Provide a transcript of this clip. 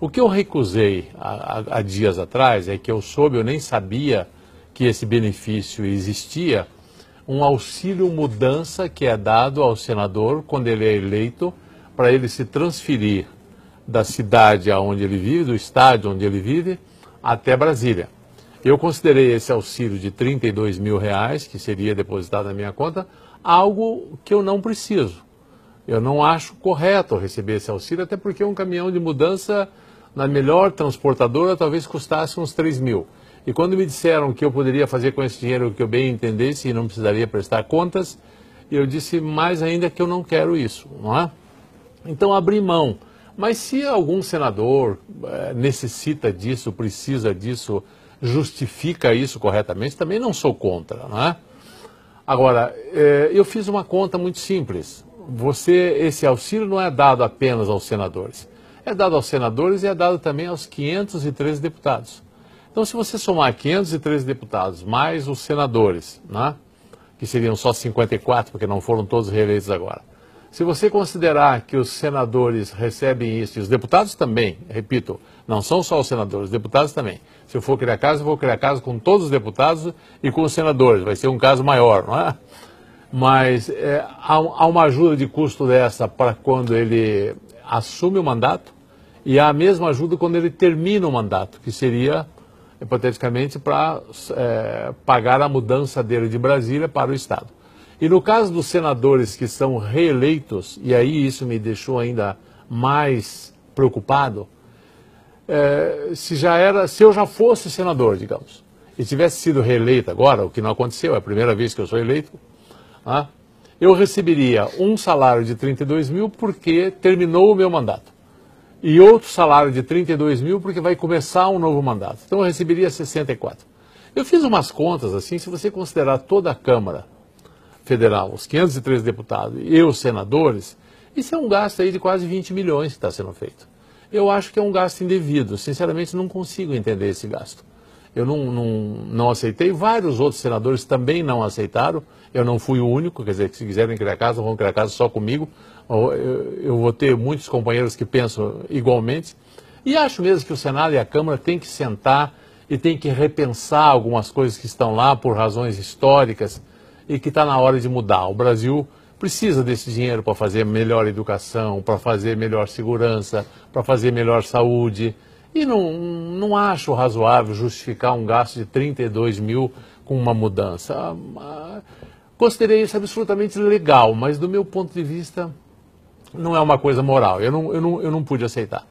O que eu recusei há, dias atrás é que eu soube, eu nem sabia que esse benefício existia, um auxílio mudança que é dado ao senador quando ele é eleito para ele se transferir da cidade aonde ele vive, do estádio onde ele vive, até Brasília. Eu considerei esse auxílio de 32 mil reais, que seria depositado na minha conta, algo que eu não preciso. Eu não acho correto receber esse auxílio, até porque um caminhão de mudança na melhor transportadora talvez custasse uns 3 mil. E quando me disseram que eu poderia fazer com esse dinheiro o que eu bem entendesse e não precisaria prestar contas, eu disse mais ainda que eu não quero isso, não é? Então abri mão. Mas se algum senador é, necessita disso, precisa disso, justifica isso corretamente, também não sou contra, não é? Agora, é, eu fiz uma conta muito simples. Você, esse auxílio não é dado apenas aos senadores é dado aos senadores e é dado também aos 513 deputados. Então, se você somar 513 deputados mais os senadores, né, que seriam só 54, porque não foram todos reeleitos agora, se você considerar que os senadores recebem isso, e os deputados também, repito, não são só os senadores, os deputados também. Se eu for criar caso, eu vou criar caso com todos os deputados e com os senadores, vai ser um caso maior, não é? Mas é, há, há uma ajuda de custo dessa para quando ele assume o mandato e há a mesma ajuda quando ele termina o mandato, que seria, hipoteticamente, para é, pagar a mudança dele de Brasília para o Estado. E no caso dos senadores que são reeleitos, e aí isso me deixou ainda mais preocupado, é, se já era, se eu já fosse senador, digamos, e tivesse sido reeleito agora, o que não aconteceu, é a primeira vez que eu sou eleito, eu receberia um salário de 32 mil porque terminou o meu mandato e outro salário de 32 mil porque vai começar um novo mandato. Então eu receberia 64. Eu fiz umas contas assim, se você considerar toda a Câmara Federal, os 503 deputados e os senadores, isso é um gasto aí de quase 20 milhões que está sendo feito. Eu acho que é um gasto indevido. Sinceramente, não consigo entender esse gasto. Eu não, não, não aceitei, vários outros senadores também não aceitaram. Eu não fui o único, quer dizer, se quiserem criar casa, vão criar casa só comigo. Eu vou ter muitos companheiros que pensam igualmente. E acho mesmo que o Senado e a Câmara têm que sentar e têm que repensar algumas coisas que estão lá por razões históricas e que está na hora de mudar. O Brasil precisa desse dinheiro para fazer melhor educação, para fazer melhor segurança, para fazer melhor saúde. E não, não acho razoável justificar um gasto de 32 mil com uma mudança. Ah, considerei isso absolutamente legal, mas do meu ponto de vista não é uma coisa moral. Eu não, eu não, eu não pude aceitar.